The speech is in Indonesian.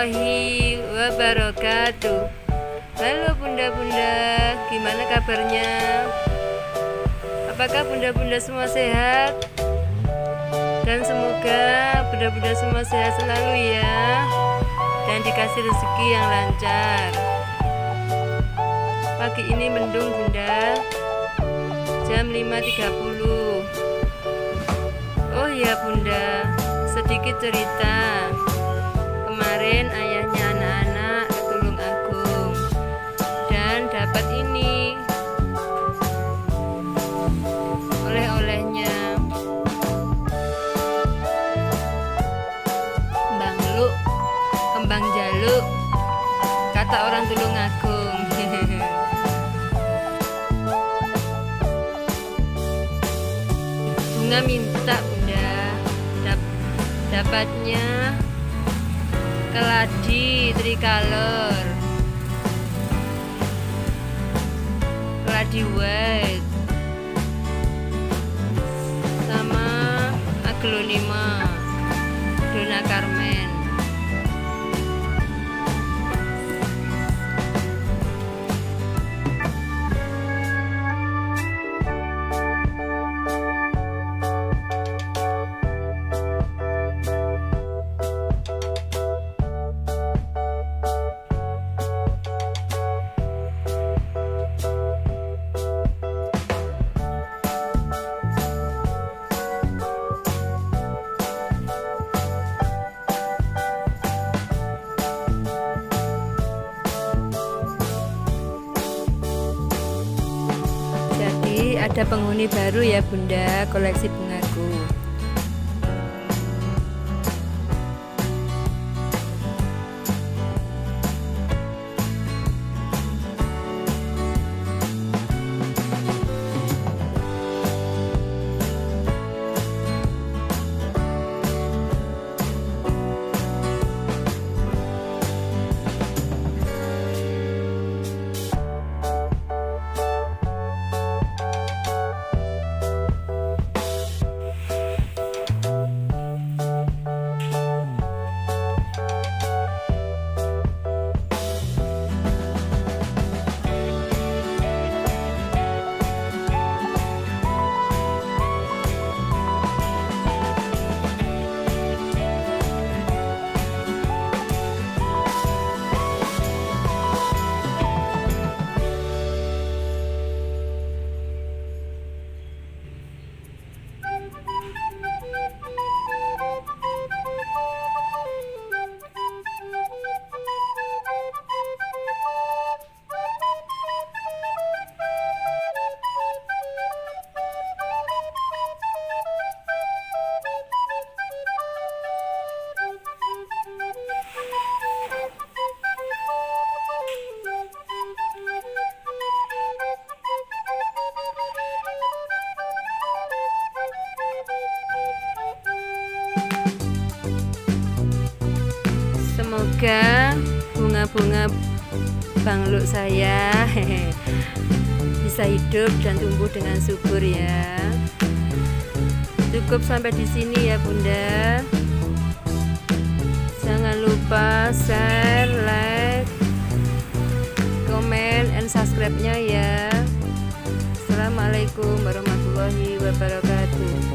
warahmatullahi wabarakatuh. Halo bunda-bunda, gimana kabarnya? Apakah bunda-bunda semua sehat? Dan semoga bunda-bunda semua sehat selalu ya Dan dikasih rezeki yang lancar. Pagi ini mendung bunda. Jam 5.30 Oh ya bunda, sedikit cerita Kemarin ayahnya anak-anak Tulung Agung. Dan dapat ini. Oleh-olehnya. Kembang luk kembang jaluk. Kata orang Tulung Agung. Bunga minta bunda. Dap dapatnya keladi tricolor. Keladi white. Sama aglonema dona ada penghuni baru ya Bunda koleksi bungaku. Semoga bunga-bunga bangluk saya bisa hidup dan tumbuh dengan subur ya. Cukup sampai di sini ya Bunda. Jangan lupa share, like, komen, and subscribe-nya ya. Assalamualaikum warahmatullahi wabarakatuh.